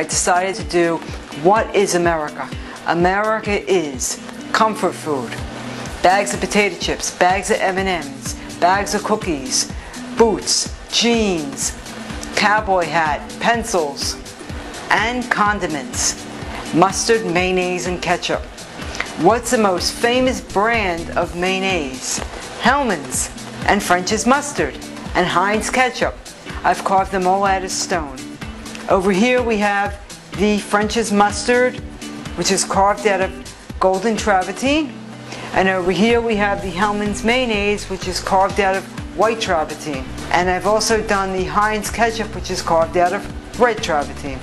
I decided to do What is America? America is comfort food, bags of potato chips, bags of M&Ms, bags of cookies, boots, jeans, cowboy hat, pencils, and condiments, mustard, mayonnaise, and ketchup. What's the most famous brand of mayonnaise? Hellmann's and French's mustard and Heinz ketchup. I've carved them all out of stone. Over here we have the French's mustard, which is carved out of golden travertine. And over here we have the Hellmann's mayonnaise, which is carved out of white travertine. And I've also done the Heinz ketchup, which is carved out of red travertine.